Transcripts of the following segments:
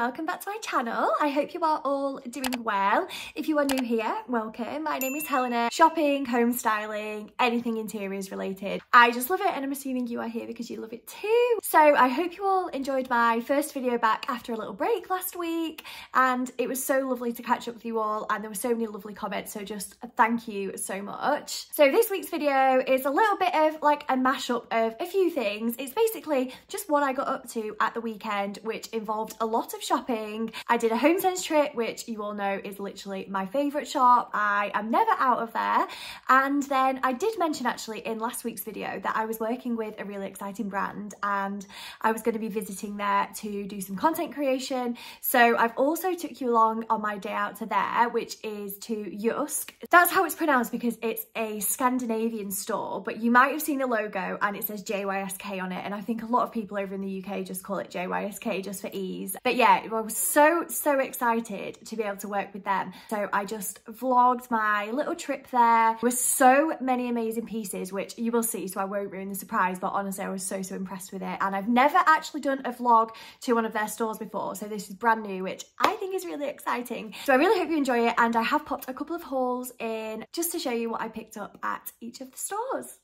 welcome back to my channel. I hope you are all doing well. If you are new here, welcome. My name is Helena. Shopping, home styling, anything interiors related. I just love it and I'm assuming you are here because you love it too. So I hope you all enjoyed my first video back after a little break last week and it was so lovely to catch up with you all and there were so many lovely comments so just thank you so much. So this week's video is a little bit of like a mashup of a few things. It's basically just what I got up to at the weekend which involved a lot of shopping. I did a HomeSense trip which you all know is literally my favourite shop. I am never out of there and then I did mention actually in last week's video that I was working with a really exciting brand and I was going to be visiting there to do some content creation. So I've also took you along on my day out to there which is to Jysk. That's how it's pronounced because it's a Scandinavian store but you might have seen the logo and it says JYSK on it and I think a lot of people over in the UK just call it JYSK just for ease. But yeah, I was so, so excited to be able to work with them. So I just vlogged my little trip there. There were so many amazing pieces, which you will see, so I won't ruin the surprise, but honestly, I was so, so impressed with it. And I've never actually done a vlog to one of their stores before, so this is brand new, which I think is really exciting. So I really hope you enjoy it, and I have popped a couple of hauls in just to show you what I picked up at each of the stores.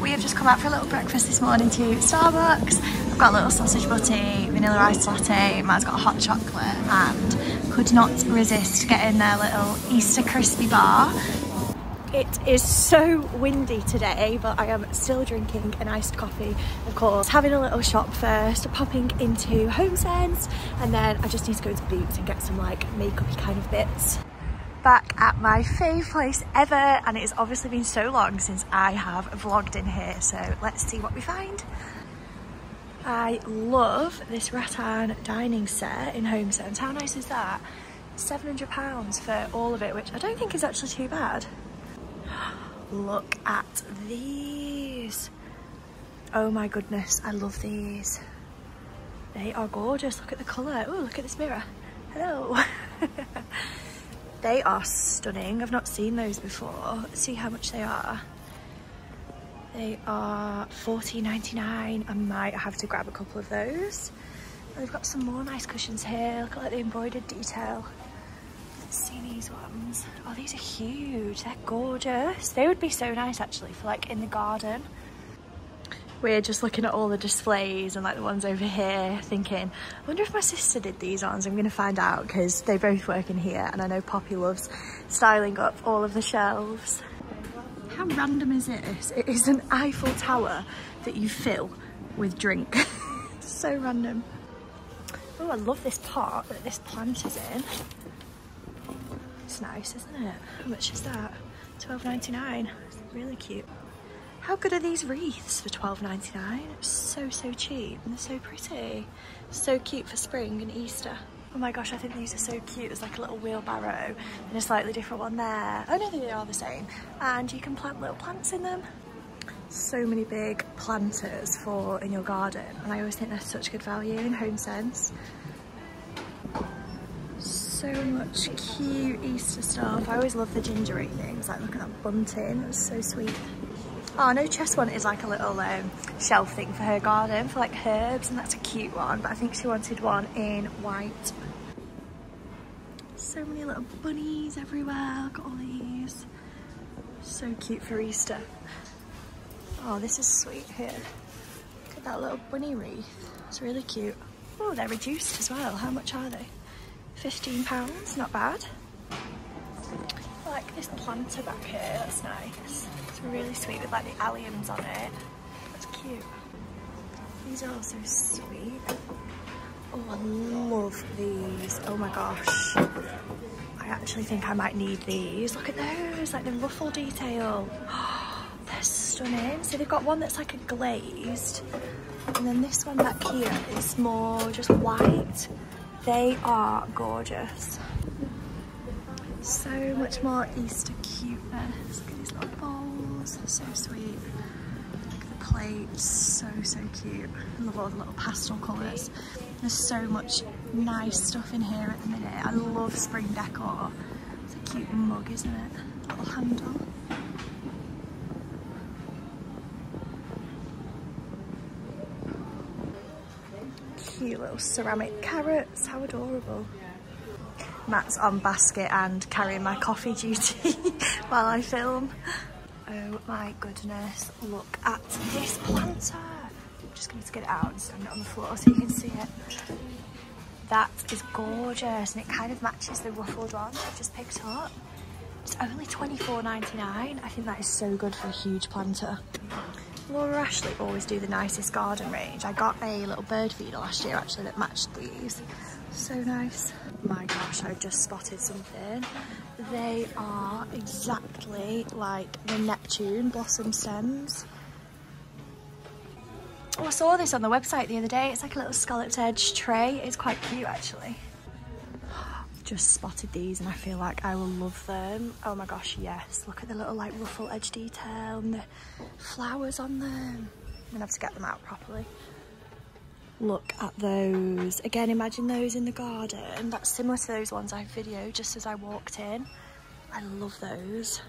We have just come out for a little breakfast this morning to Starbucks. I've got a little sausage butty, vanilla iced latte, Matt's got a hot chocolate and could not resist getting their little Easter crispy bar. It is so windy today, but I am still drinking an iced coffee, of course. Having a little shop first, popping into HomeSense, and then I just need to go to Boots and get some like makeupy kind of bits back at my fave place ever and it has obviously been so long since I have vlogged in here so let's see what we find. I love this rattan dining set in HomeSense. How nice is that? £700 for all of it which I don't think is actually too bad. Look at these. Oh my goodness, I love these. They are gorgeous. Look at the colour. Oh, look at this mirror. Hello. They are stunning. I've not seen those before. Let's see how much they are. They are $14.99. I might have to grab a couple of those. They've got some more nice cushions here. Look at like the embroidered detail. Let's see these ones. Oh, these are huge. They're gorgeous. They would be so nice actually for like in the garden we're just looking at all the displays and like the ones over here thinking I wonder if my sister did these ones I'm gonna find out because they both work in here and I know Poppy loves styling up all of the shelves how random is this it is an Eiffel Tower that you fill with drink. So random. Oh I love this pot that this plant is in. It's nice isn't it? How much is that? 12.99 really cute. How good are these wreaths for $12.99? So, so cheap and they're so pretty. So cute for spring and Easter. Oh my gosh, I think these are so cute. There's like a little wheelbarrow and a slightly different one there. Oh no, they are the same. And you can plant little plants in them. So many big planters for in your garden. And I always think they're such good value in Home Sense. So much cute Easter stuff. I always love the gingery things. Like look at that bunting, it's so sweet. Oh, no, Chess one is like a little um, shelf thing for her garden for like herbs and that's a cute one, but I think she wanted one in white. So many little bunnies everywhere, look at all these. So cute for Easter. Oh, this is sweet here. Look at that little bunny wreath. It's really cute. Oh, they're reduced as well. How much are they? £15, not bad. I like this planter back here, that's nice really sweet with like the alliums on it. That's cute. These are also sweet. Oh, I love these. Oh my gosh. I actually think I might need these. Look at those, like the ruffle detail. they're stunning. So they've got one that's like a glazed. And then this one back here is more just white. They are gorgeous. So much more Easter cuteness. Little balls so sweet. At the plates, so, so cute. I love all the little pastel colours. There's so much nice stuff in here at the minute. I love spring decor. It's a cute mug, isn't it? Little handle. cute little ceramic carrots. How adorable. Matt's on basket and carrying my coffee duty while I film. Oh my goodness, look at this planter. I'm just going to get it out and stand it on the floor so you can see it. That is gorgeous and it kind of matches the ruffled one I've just picked up. It's only $24.99. I think that is so good for a huge planter. Laura Ashley always do the nicest garden range. I got a little bird feeder last year actually that matched these. So nice. My gosh, I've just spotted something. They are exactly like the Neptune blossom stems. Oh, I saw this on the website the other day. It's like a little scalloped edge tray. It's quite cute actually. I just spotted these and I feel like I will love them. Oh my gosh, yes. Look at the little like ruffle edge detail and the flowers on them. I'm gonna have to get them out properly. Look at those. Again, imagine those in the garden. That's similar to those ones I videoed just as I walked in. I love those.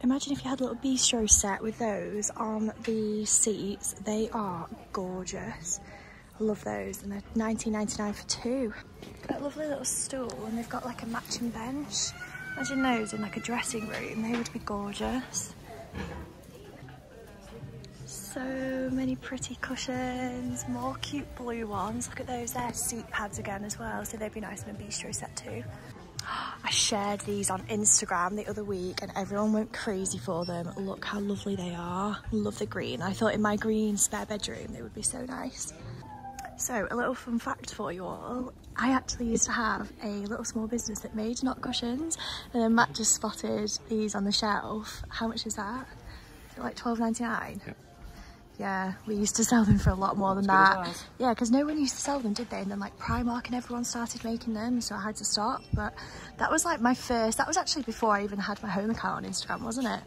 Imagine if you had a little bistro set with those on the seats. They are gorgeous. I love those and they're 19.99 for two. A lovely little stool and they've got like a matching bench. Imagine those in like a dressing room. They would be gorgeous. So many pretty cushions, more cute blue ones. Look at those, seat pads again as well, so they'd be nice in a bistro set too. I shared these on Instagram the other week and everyone went crazy for them. Look how lovely they are. Love the green. I thought in my green spare bedroom they would be so nice. So a little fun fact for you all. I actually used to have a little small business that made knot cushions and then Matt just spotted these on the shelf. How much is that? Like twelve ninety nine? Yep. Yeah, we used to sell them for a lot more than that. Yeah, because no one used to sell them, did they? And then like Primark and everyone started making them, so I had to stop. But that was like my first, that was actually before I even had my home account on Instagram, wasn't it?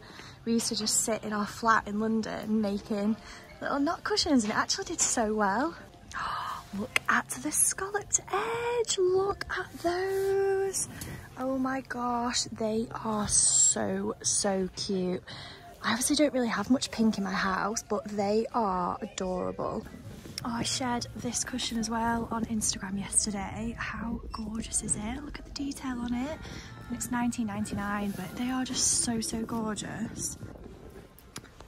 We used to just sit in our flat in London making little knot cushions and it actually did so well. Look at the scalloped edge, look at those. Oh my gosh, they are so, so cute. I obviously don't really have much pink in my house, but they are adorable. Oh, I shared this cushion as well on Instagram yesterday. How gorgeous is it? Look at the detail on it. And it's 19.99, but they are just so, so gorgeous.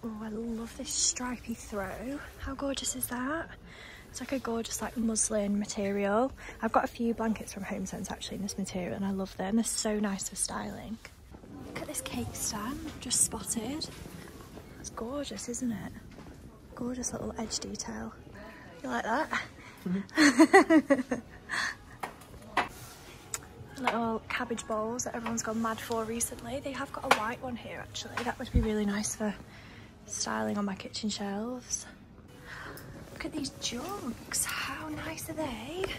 Oh, I love this stripy throw. How gorgeous is that? It's like a gorgeous like muslin material. I've got a few blankets from HomeSense actually in this material and I love them. They're so nice for styling. This cake stand, just spotted. It's gorgeous, isn't it? Gorgeous little edge detail. You like that? Little cabbage bowls that everyone's gone mad for recently. They have got a white one here actually. That would be really nice for styling on my kitchen shelves. Look at these jugs. How nice are they?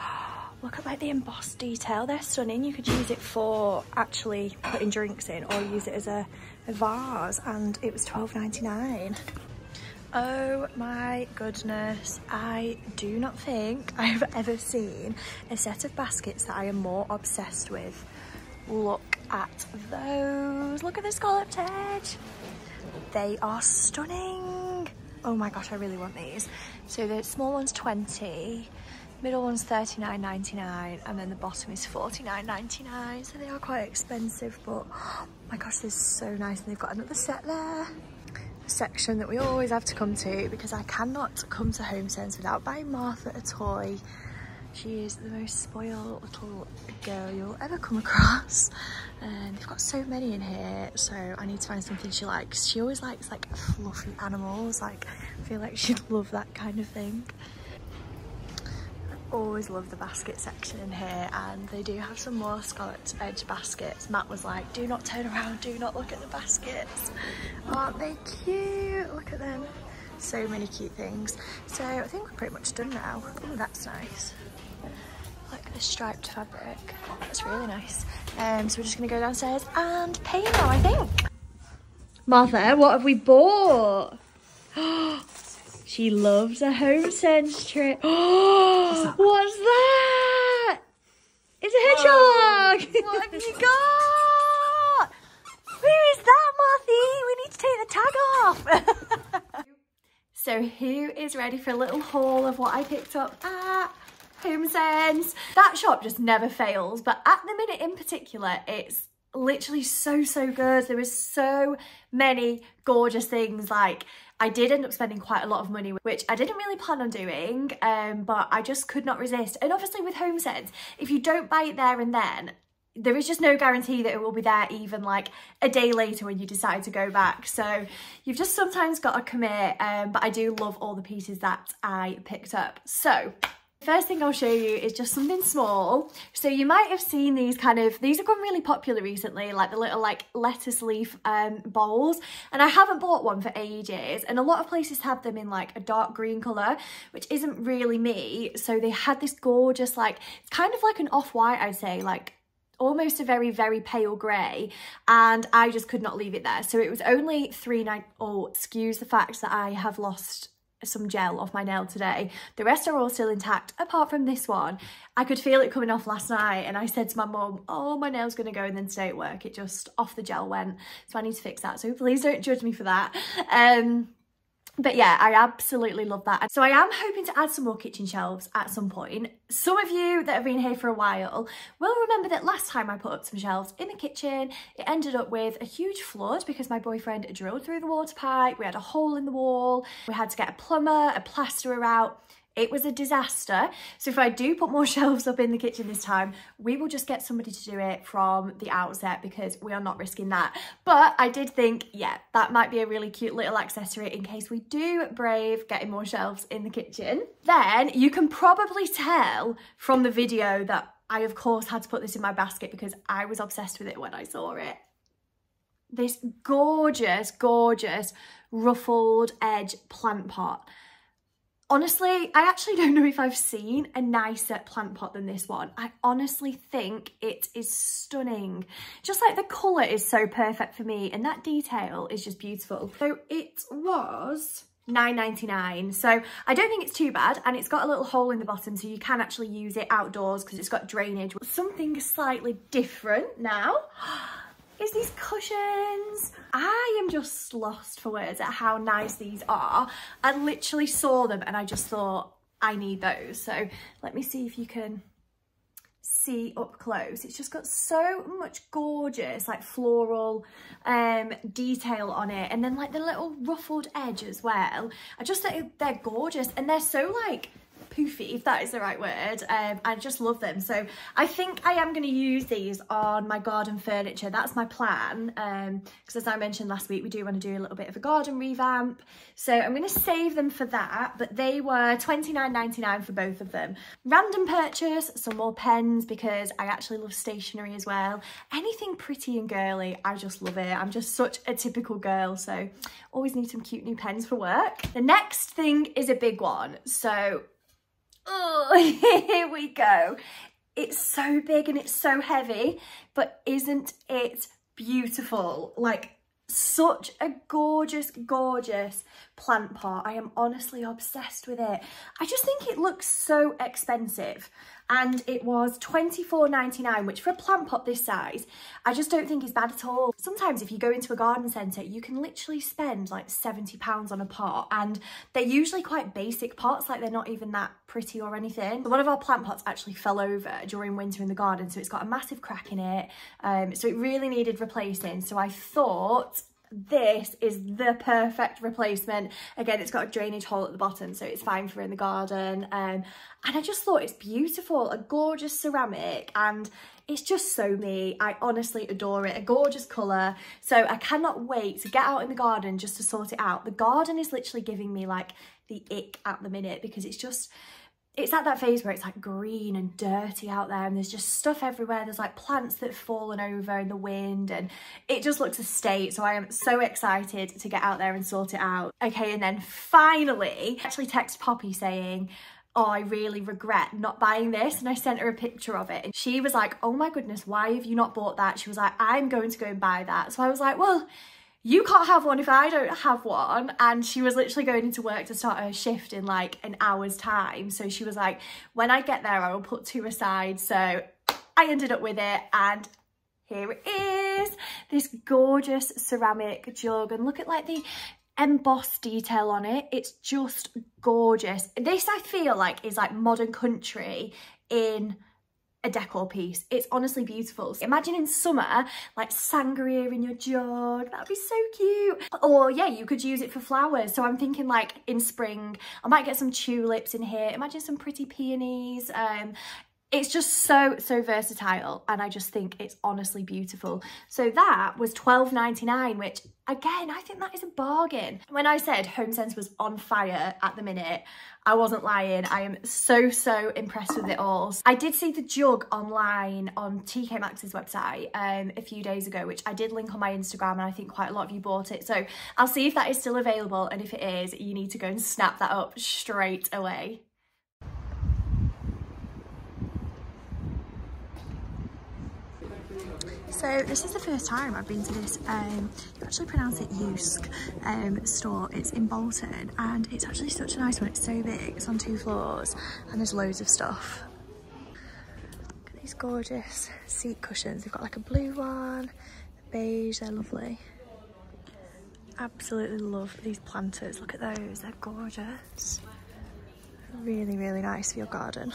Oh, Look at like the embossed detail. They're stunning. You could use it for actually putting drinks in or use it as a, a vase and it was $12.99. Oh my goodness, I do not think I've ever seen a set of baskets that I am more obsessed with. Look at those, look at the scalloped edge. They are stunning. Oh my gosh, I really want these. So the small one's 20, middle one's 39.99, and then the bottom is 49.99. So they are quite expensive, but oh my gosh, is so nice. And they've got another set there. Section that we always have to come to because I cannot come to Home HomeSense without buying Martha a toy. She is the most spoiled little girl you'll ever come across. And they've got so many in here, so I need to find something she likes. She always likes like fluffy animals, like I feel like she'd love that kind of thing. Always love the basket section in here and they do have some more scalloped edge baskets. Matt was like, do not turn around, do not look at the baskets. Aren't they cute? Look at them. So many cute things. So I think we're pretty much done now. Oh, that's nice like the striped fabric. That's really nice. Um, so we're just gonna go downstairs and pay now, I think. Martha, what have we bought? she loves a HomeSense trip. What's that? What's that? It's a hedgehog. Oh, what have you got? Where is that, Marthy? We need to take the tag off. So who is ready for a little haul of what I picked up at HomeSense? That shop just never fails, but at the minute in particular, it's literally so, so good. There is so many gorgeous things like I did end up spending quite a lot of money, which I didn't really plan on doing, um, but I just could not resist. And obviously with HomeSense, if you don't buy it there and then, there is just no guarantee that it will be there even like a day later when you decide to go back. So you've just sometimes got to commit, um, but I do love all the pieces that I picked up. So First thing I'll show you is just something small. So you might have seen these kind of, these have gone really popular recently, like the little like lettuce leaf um, bowls. And I haven't bought one for ages. And a lot of places have them in like a dark green colour, which isn't really me. So they had this gorgeous, like, it's kind of like an off-white, I'd say, like almost a very, very pale grey and I just could not leave it there. So it was only three nine. Oh, excuse the fact that I have lost some gel off my nail today. The rest are all still intact, apart from this one. I could feel it coming off last night and I said to my mum, oh, my nail's gonna go and then today at work, it just off the gel went. So I need to fix that. So please don't judge me for that. Um, but yeah, I absolutely love that. So I am hoping to add some more kitchen shelves at some point. Some of you that have been here for a while will remember that last time I put up some shelves in the kitchen, it ended up with a huge flood because my boyfriend drilled through the water pipe, we had a hole in the wall, we had to get a plumber, a plasterer out, it was a disaster. So if I do put more shelves up in the kitchen this time, we will just get somebody to do it from the outset because we are not risking that. But I did think, yeah, that might be a really cute little accessory in case we do brave getting more shelves in the kitchen. Then you can probably tell from the video that I of course had to put this in my basket because I was obsessed with it when I saw it. This gorgeous, gorgeous ruffled edge plant pot. Honestly, I actually don't know if I've seen a nicer plant pot than this one. I honestly think it is stunning. Just like the colour is so perfect for me and that detail is just beautiful. So it was 9.99 so I don't think it's too bad and it's got a little hole in the bottom so you can actually use it outdoors because it's got drainage. Something slightly different now is these cushions. I am just lost for words at how nice these are. I literally saw them and I just thought, I need those. So let me see if you can see up close. It's just got so much gorgeous like floral um, detail on it. And then like the little ruffled edge as well. I just think they're gorgeous and they're so like poofy, if that is the right word. Um, I just love them. So I think I am going to use these on my garden furniture. That's my plan. Because um, as I mentioned last week, we do want to do a little bit of a garden revamp. So I'm going to save them for that. But they were $29.99 for both of them. Random purchase, some more pens because I actually love stationery as well. Anything pretty and girly, I just love it. I'm just such a typical girl. So always need some cute new pens for work. The next thing is a big one. So Oh, here we go. It's so big and it's so heavy, but isn't it beautiful? Like such a gorgeous, gorgeous plant pot. I am honestly obsessed with it. I just think it looks so expensive and it was $24.99 which for a plant pot this size I just don't think is bad at all. Sometimes if you go into a garden centre you can literally spend like £70 on a pot and they're usually quite basic pots like they're not even that pretty or anything. One of our plant pots actually fell over during winter in the garden so it's got a massive crack in it um, so it really needed replacing so I thought this is the perfect replacement. Again, it's got a drainage hole at the bottom, so it's fine for in the garden. Um, and I just thought it's beautiful, a gorgeous ceramic, and it's just so me. I honestly adore it, a gorgeous colour. So I cannot wait to get out in the garden just to sort it out. The garden is literally giving me like the ick at the minute because it's just, it's at that phase where it's like green and dirty out there and there's just stuff everywhere. There's like plants that have fallen over in the wind and it just looks a state. So I am so excited to get out there and sort it out. Okay, and then finally, I actually text Poppy saying, oh, I really regret not buying this. And I sent her a picture of it. And she was like, oh my goodness, why have you not bought that? She was like, I'm going to go and buy that. So I was like, well, you can't have one if I don't have one. And she was literally going into work to start her shift in like an hour's time. So she was like, when I get there, I will put two aside. So I ended up with it and here it is, this gorgeous ceramic jug. And look at like the embossed detail on it. It's just gorgeous. This I feel like is like modern country in a decor piece. It's honestly beautiful. Imagine in summer, like sangria in your jug, that'd be so cute. Or yeah, you could use it for flowers. So I'm thinking like in spring, I might get some tulips in here. Imagine some pretty peonies. Um, it's just so so versatile and i just think it's honestly beautiful. So that was 12.99 which again i think that is a bargain. When i said homesense was on fire at the minute i wasn't lying. I am so so impressed with it all. I did see the jug online on tk maxx's website um, a few days ago which i did link on my instagram and i think quite a lot of you bought it. So i'll see if that is still available and if it is you need to go and snap that up straight away So this is the first time I've been to this, um, you actually pronounce it Yusk um, store. It's in Bolton and it's actually such a nice one. It's so big, it's on two floors and there's loads of stuff. Look at these gorgeous seat cushions. They've got like a blue one, beige, they're lovely. Absolutely love these planters. Look at those, they're gorgeous. Really, really nice for your garden.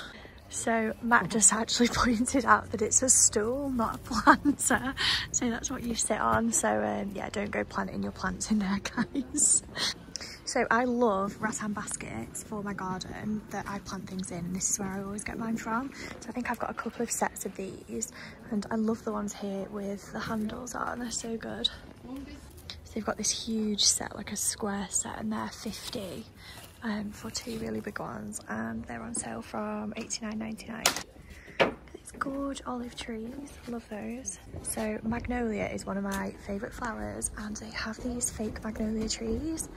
So Matt just actually pointed out that it's a stool, not a planter. So that's what you sit on. So um, yeah, don't go planting your plants in there, guys. So I love rattan baskets for my garden that I plant things in. This is where I always get mine from. So I think I've got a couple of sets of these and I love the ones here with the handles on. They're so good. So they've got this huge set, like a square set and they're 50 um, for two really big ones and they're on sale from 89.99. These gorge olive trees, love those. So magnolia is one of my favourite flowers and they have these fake magnolia trees.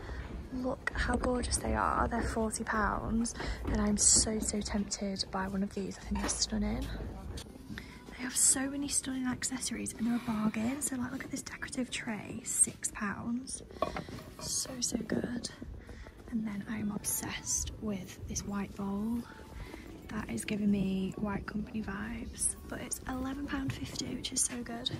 Look how gorgeous they are, they're £40 and I'm so so tempted by one of these, I think they're stunning. They have so many stunning accessories and they're a bargain. So like look at this decorative tray, £6. So so good. And then I'm obsessed with this white bowl. That is giving me White Company vibes, but it's £11.50, which is so good.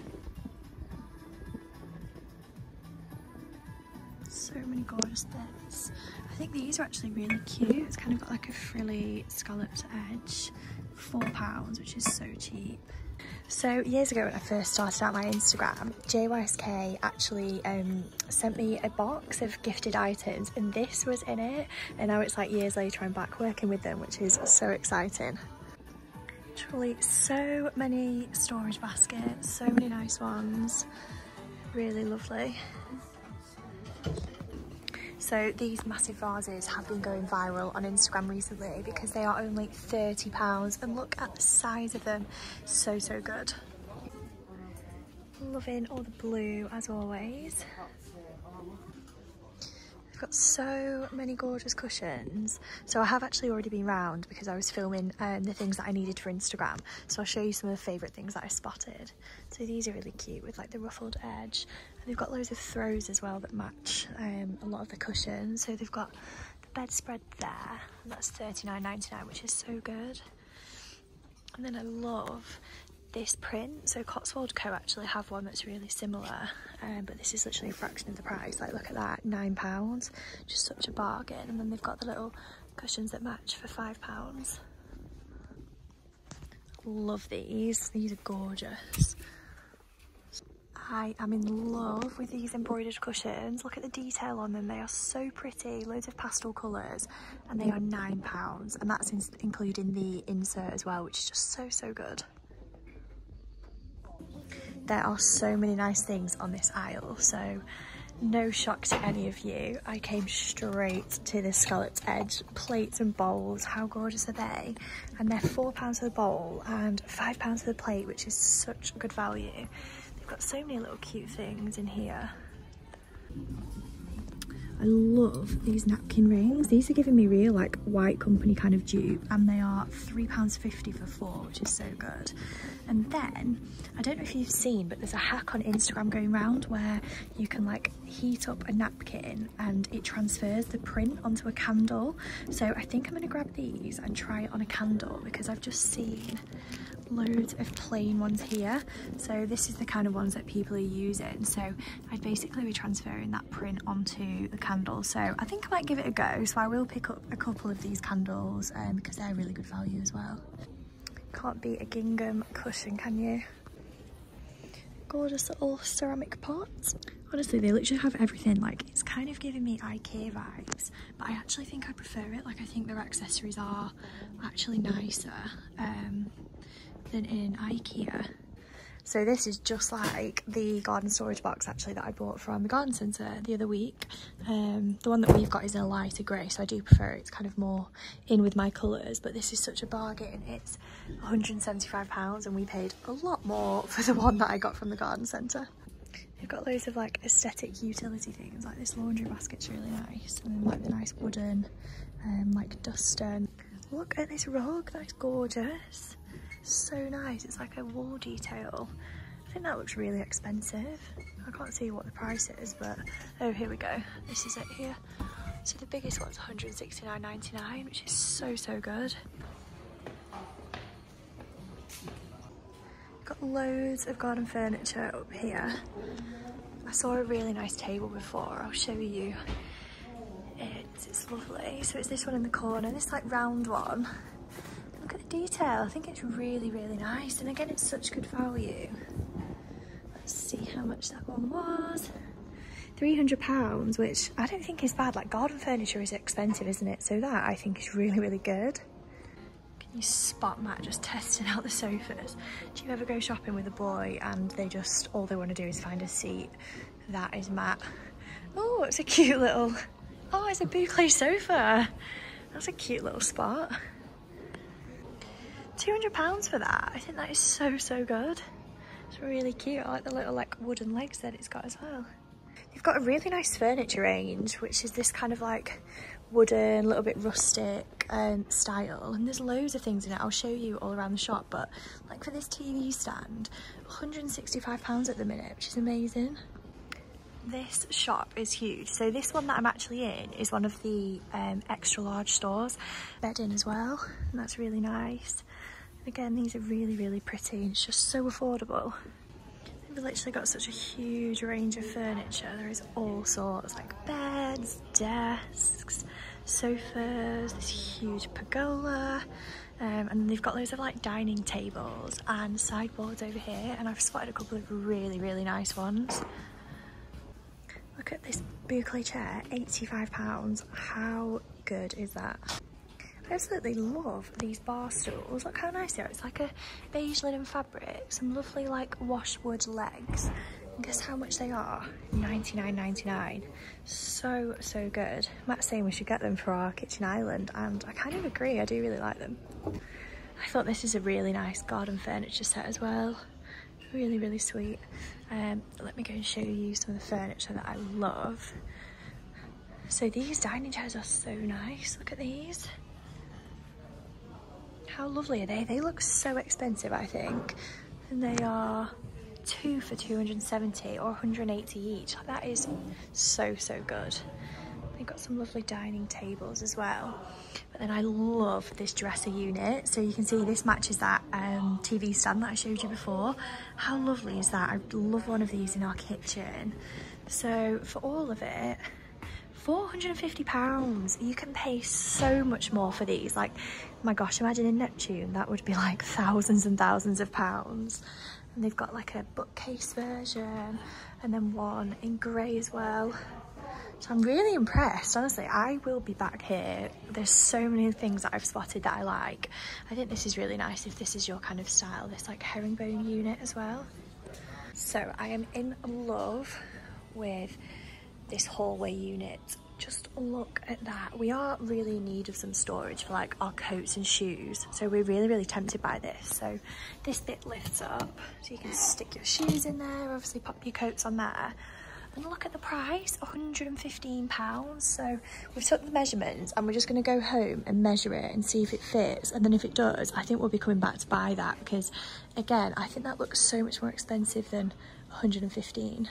So many gorgeous bits. I think these are actually really cute. It's kind of got like a frilly scalloped edge. £4, which is so cheap. So years ago when I first started out my Instagram, JYSK actually um, sent me a box of gifted items and this was in it. And now it's like years later I'm back working with them, which is so exciting. Truly so many storage baskets, so many nice ones. Really lovely. So these massive vases have been going viral on Instagram recently because they are only £30 and look at the size of them. So, so good. Loving all the blue as always. Got so many gorgeous cushions. So I have actually already been round because I was filming um, the things that I needed for Instagram. So I'll show you some of the favourite things that I spotted. So these are really cute with like the ruffled edge And They've got loads of throws as well that match um, a lot of the cushions. So they've got the bedspread there, and that's $39.99, which is so good. And then I love this print. So Cotswold Co actually have one that's really similar, um, but this is literally a fraction of the price. Like look at that, nine pounds, just such a bargain. And then they've got the little cushions that match for five pounds. Love these, these are gorgeous. I am in love with these embroidered cushions. Look at the detail on them. They are so pretty. Loads of pastel colours and they are £9 and that's in including the insert as well, which is just so, so good. There are so many nice things on this aisle. So no shock to any of you. I came straight to the scalloped edge plates and bowls. How gorgeous are they? And they're £4 for the bowl and £5 for the plate, which is such good value They've got so many little cute things in here. I love these napkin rings. These are giving me real like white company kind of dupe and they are £3.50 for four, which is so good. And then, I don't know if you've seen, but there's a hack on Instagram going around where you can like heat up a napkin and it transfers the print onto a candle. So I think I'm gonna grab these and try it on a candle because I've just seen loads of plain ones here. So this is the kind of ones that people are using. So I'd basically be transferring that print onto the candle. So I think I might give it a go. So I will pick up a couple of these candles um, because they're really good value as well. Can't beat a gingham cushion, can you? Gorgeous little ceramic pots. Honestly, they literally have everything. Like, it's kind of giving me IKEA vibes, but I actually think I prefer it. Like, I think their accessories are actually nicer um, than in IKEA. So this is just like the garden storage box actually that I bought from the garden centre the other week. Um, the one that we've got is a lighter grey, so I do prefer it. It's kind of more in with my colours, but this is such a bargain. It's £175 and we paid a lot more for the one that I got from the garden centre. They've got loads of like aesthetic utility things, like this laundry basket's really nice, and then like the nice wooden um, like duster. Look at this rug, that's gorgeous. So nice, it's like a wall detail. I think that looks really expensive. I can't see what the price is, but oh, here we go. This is it here. So the biggest one's 169.99, which is so, so good. Got loads of garden furniture up here. I saw a really nice table before. I'll show you it. It's lovely. So it's this one in the corner, this like round one. Look at the detail. I think it's really, really nice. And again, it's such good value. Let's see how much that one was. £300, which I don't think is bad. Like garden furniture is expensive, isn't it? So that I think is really, really good Can you spot Matt just testing out the sofas. Do you ever go shopping with a boy and they just, all they want to do is find a seat? That is Matt. Oh, it's a cute little, oh, it's a boucle sofa. That's a cute little spot. £200 for that. I think that is so, so good. It's really cute. I like the little like wooden legs that it's got as well. They've got a really nice furniture range, which is this kind of like wooden, a little bit rustic um, style. And there's loads of things in it. I'll show you all around the shop. But like for this TV stand, £165 at the minute, which is amazing. This shop is huge. So this one that I'm actually in is one of the um, extra large stores. Bedding as well, and that's really nice. Again, these are really, really pretty and it's just so affordable. They've literally got such a huge range of furniture. There is all sorts, like beds, desks, sofas, this huge pergola, um, and they've got loads of like dining tables and sideboards over here, and I've spotted a couple of really, really nice ones. Look at this boucle chair, £85. How good is that? Absolutely love these bar stools. Look how nice they are. It's like a beige linen fabric, some lovely like washwood legs. And guess how much they are? 99.99. So, so good. Matt's saying we should get them for our kitchen island and I kind of agree. I do really like them. I thought this is a really nice garden furniture set as well. Really, really sweet. Um, let me go and show you some of the furniture that I love. So these dining chairs are so nice. Look at these. How lovely are they? They look so expensive, I think. And they are two for 270 or 180 each. That is so, so good. They've got some lovely dining tables as well. But then I love this dresser unit. So you can see this matches that um, TV stand that I showed you before. How lovely is that? I love one of these in our kitchen. So for all of it, 450 pounds. You can pay so much more for these. Like my gosh imagine in neptune that would be like thousands and thousands of pounds. And they've got like a bookcase version and then one in grey as well. So i'm really impressed. Honestly i will be back here. There's so many things that i've spotted that i like. I think this is really nice if this is your kind of style this like herringbone unit as well. So i am in love with this hallway unit. Just look at that. We are really in need of some storage for like our coats and shoes. So we're really really tempted by this. So this bit lifts up. So you can stick your shoes in there obviously pop your coats on there. And look at the price 115 pounds. So we've took the measurements and we're just going to go home and measure it and see if it fits. And then if it does i think we'll be coming back to buy that because again i think that looks so much more expensive than 115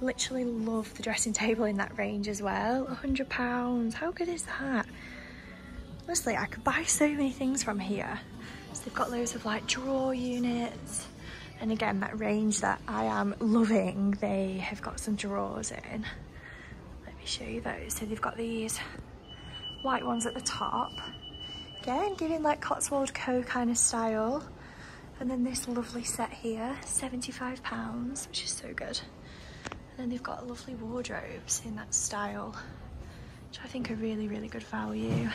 literally love the dressing table in that range as well. £100, how good is that? Honestly, I could buy so many things from here. So they've got loads of like drawer units. And again, that range that I am loving, they have got some drawers in. Let me show you those. So they've got these white ones at the top. Again, giving like Cotswold Co kind of style. And then this lovely set here, £75, which is so good. And they've got lovely wardrobes in that style, which I think are really, really good value.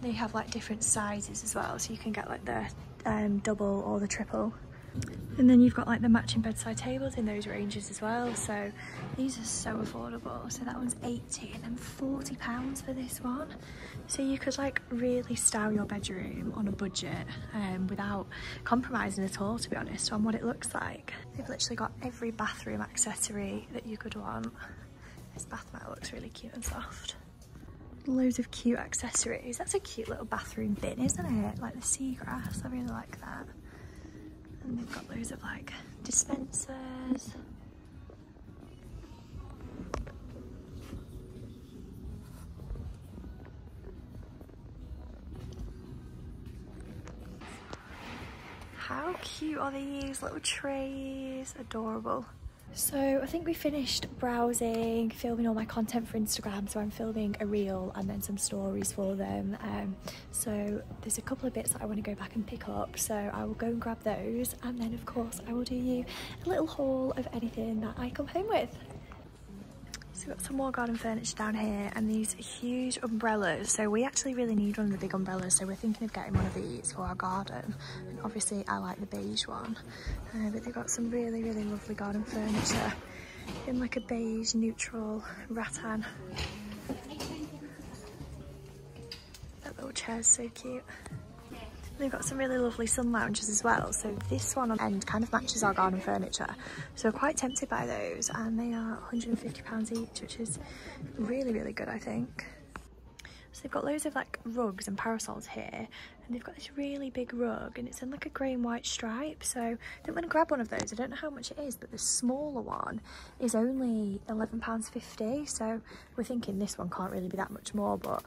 They have like different sizes as well, so you can get like the um, double or the triple. And then you've got like the matching bedside tables in those ranges as well. So these are so affordable. So that one's 80 and then 40 pounds for this one. So you could like really style your bedroom on a budget um, without compromising at all, to be honest, on what it looks like. They've literally got every bathroom accessory that you could want. This bath mat looks really cute and soft. Loads of cute accessories. That's a cute little bathroom bin, isn't it? Like the seagrass, I really like that. They've got loads of like dispensers. How cute are these little trays? Adorable. So I think we finished browsing, filming all my content for Instagram. So I'm filming a reel and then some stories for them. Um, so there's a couple of bits that I want to go back and pick up. So I will go and grab those. And then of course I will do you a little haul of anything that I come home with. So we've got some more garden furniture down here and these huge umbrellas. So we actually really need one of the big umbrellas. So we're thinking of getting one of these for our garden. And obviously I like the beige one. Uh, but they've got some really, really lovely garden furniture in like a beige neutral rattan. That little chair's so cute. They've got some really lovely sun lounges as well. So this one on end kind of matches our garden furniture. So we're quite tempted by those and they are £150 each, which is really, really good, I think. So they've got loads of like rugs and parasols here and they've got this really big rug and it's in like a grey and white stripe. So I don't want to grab one of those. I don't know how much it is, but the smaller one is only £11.50. So we're thinking this one can't really be that much more, but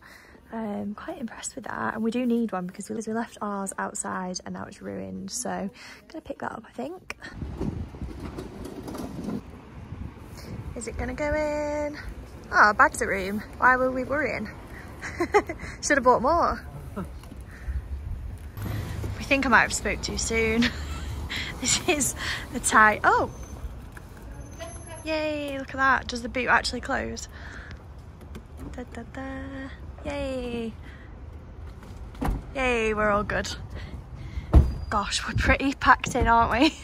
um, quite impressed with that. And we do need one because we left ours outside and now it's ruined. So I'm gonna pick that up I think. Is it gonna go in? Oh bags of room. Why were we worrying? Should have bought more. We think I might have spoke too soon. This is a tight oh! Yay look at that. Does the boot actually close? Da, da, da. Yay. Yay, we're all good. Gosh, we're pretty packed in, aren't we?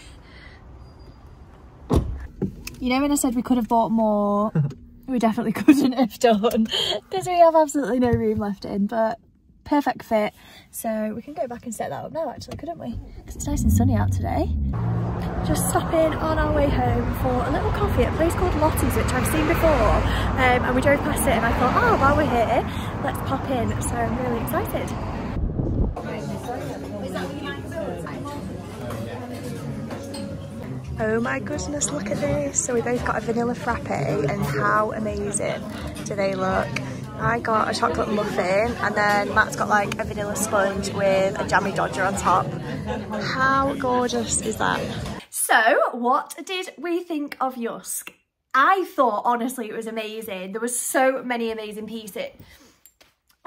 You know when I said we could have bought more, we definitely couldn't have done because we have absolutely no room left in, but perfect fit. So we can go back and set that up now actually, couldn't we? Because it's nice and sunny out today. Just stopping on our way home for a little coffee at a place called Lottie's, which I've seen before. Um, and we drove past it and I thought, oh, while we're here, let's pop in. So I'm really excited. Oh my goodness, look at this. So we both got a vanilla frappe and how amazing do they look? I got a chocolate muffin and then Matt's got like a vanilla sponge with a jammy dodger on top. How gorgeous is that? So what did we think of Yusk? I thought honestly it was amazing. There was so many amazing pieces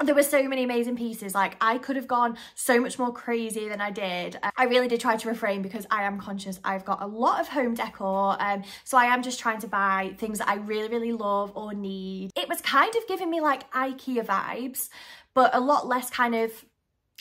there were so many amazing pieces. Like I could have gone so much more crazy than I did. I really did try to refrain because I am conscious. I've got a lot of home decor um so I am just trying to buy things that I really really love or need. It was kind of giving me like Ikea vibes but a lot less kind of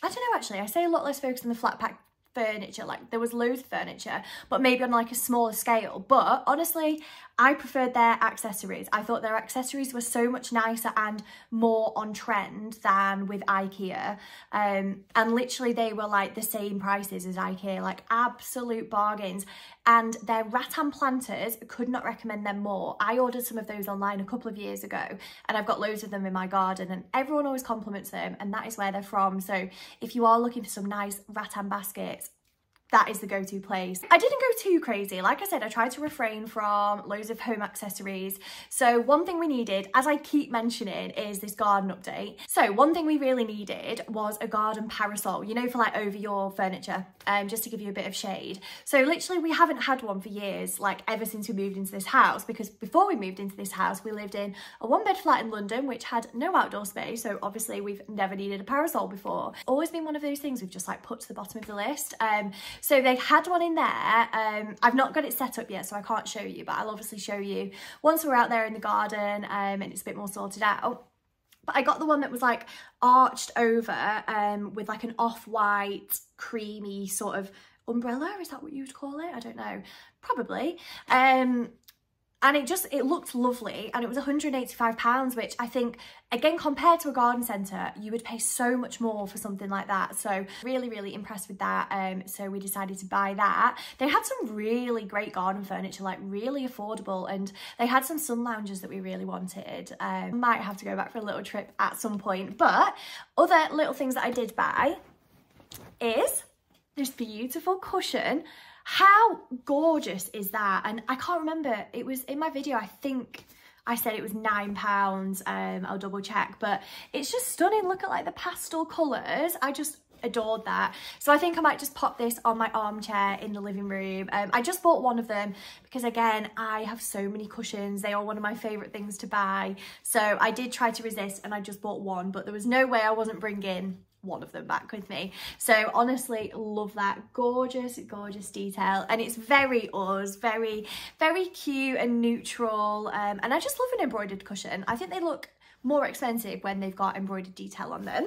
I don't know actually. I say a lot less focused on the flat pack furniture. Like there was loads of furniture but maybe on like a smaller scale. But honestly I preferred their accessories. I thought their accessories were so much nicer and more on trend than with Ikea. Um, and literally they were like the same prices as Ikea like absolute bargains. And their rattan planters could not recommend them more. I ordered some of those online a couple of years ago and I've got loads of them in my garden and everyone always compliments them and that is where they're from. So if you are looking for some nice rattan baskets that is the go-to place. I didn't go too crazy. Like I said, I tried to refrain from loads of home accessories. So one thing we needed, as I keep mentioning, is this garden update. So one thing we really needed was a garden parasol, you know, for like over your furniture, um, just to give you a bit of shade. So literally we haven't had one for years, like ever since we moved into this house, because before we moved into this house, we lived in a one bed flat in London, which had no outdoor space. So obviously we've never needed a parasol before. Always been one of those things we've just like put to the bottom of the list. Um, so they had one in there. Um, I've not got it set up yet, so I can't show you, but I'll obviously show you once we're out there in the garden um, and it's a bit more sorted out. But I got the one that was like arched over um, with like an off-white creamy sort of umbrella. Is that what you'd call it? I don't know. Probably. Um, and it just it looked lovely and it was 185 pounds which i think again compared to a garden centre you would pay so much more for something like that. So really really impressed with that um so we decided to buy that. They had some really great garden furniture like really affordable and they had some sun lounges that we really wanted. Um might have to go back for a little trip at some point but other little things that i did buy is this beautiful cushion how gorgeous is that? And I can't remember, it was in my video, I think I said it was nine pounds, um, I'll double check, but it's just stunning. Look at like the pastel colours. I just adored that. So I think I might just pop this on my armchair in the living room. Um, I just bought one of them because again, I have so many cushions. They are one of my favourite things to buy. So I did try to resist and I just bought one, but there was no way I wasn't bringing one of them back with me. So honestly, love that. Gorgeous, gorgeous detail. And it's very us, very, very cute and neutral. Um, and I just love an embroidered cushion. I think they look more expensive when they've got embroidered detail on them.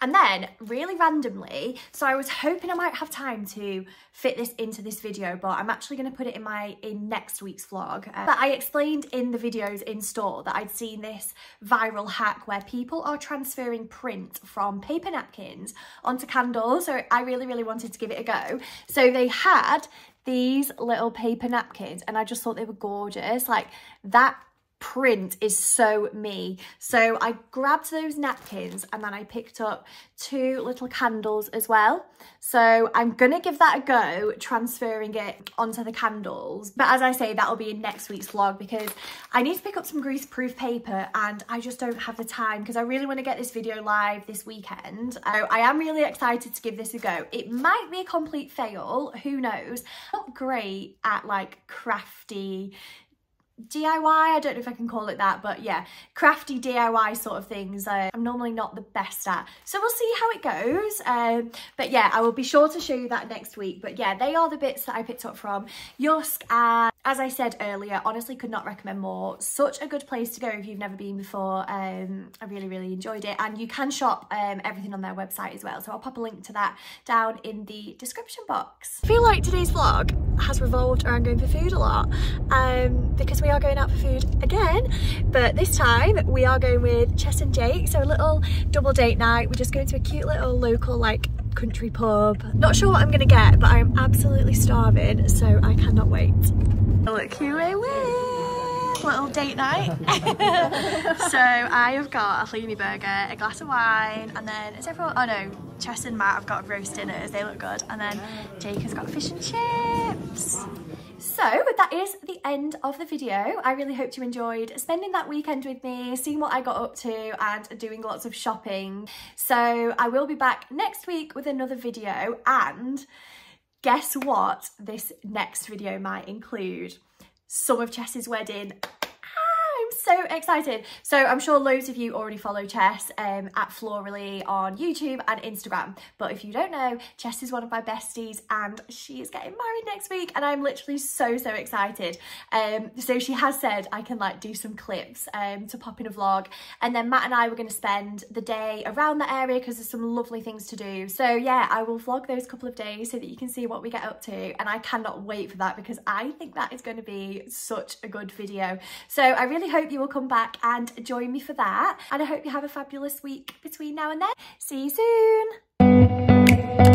And then really randomly, so I was hoping I might have time to fit this into this video, but I'm actually going to put it in my in next week's vlog. Uh, but I explained in the videos in store that I'd seen this viral hack where people are transferring print from paper napkins onto candles. So I really, really wanted to give it a go. So they had these little paper napkins and I just thought they were gorgeous. Like that print is so me. So I grabbed those napkins and then I picked up two little candles as well. So I'm gonna give that a go, transferring it onto the candles. But as I say, that'll be in next week's vlog because I need to pick up some greaseproof paper and I just don't have the time because I really wanna get this video live this weekend. I, I am really excited to give this a go. It might be a complete fail, who knows. Not great at like crafty DIY, I don't know if I can call it that, but yeah, crafty DIY sort of things uh, I'm normally not the best at. So we'll see how it goes. Um, but yeah, I will be sure to show you that next week. But yeah, they are the bits that I picked up from JYSK. And as I said earlier, honestly could not recommend more. Such a good place to go if you've never been before. Um, I really, really enjoyed it. And you can shop um, everything on their website as well. So I'll pop a link to that down in the description box. I feel like today's vlog has revolved around going for food a lot um, because we are going out for food again but this time we are going with Chess and Jake. So a little double date night. We're just going to a cute little local like country pub. Not sure what I'm gonna get but I'm absolutely starving so I cannot wait. Look who we're with little date night so I have got a halloumi burger a glass of wine and then is everyone oh no Chess and Matt have got roast dinners they look good and then Jake has got fish and chips so that is the end of the video. I really hope you enjoyed spending that weekend with me, seeing what I got up to and doing lots of shopping. So I will be back next week with another video and guess what this next video might include? Some of Chess's wedding so excited. So I'm sure loads of you already follow Chess um, at Florally on YouTube and Instagram. But if you don't know, Chess is one of my besties and she is getting married next week and I'm literally so, so excited. Um, so she has said I can like do some clips um, to pop in a vlog. And then Matt and I were going to spend the day around the area because there's some lovely things to do. So yeah, I will vlog those couple of days so that you can see what we get up to. And I cannot wait for that because I think that is going to be such a good video. So I really hope you will come back and join me for that. And I hope you have a fabulous week between now and then. See you soon.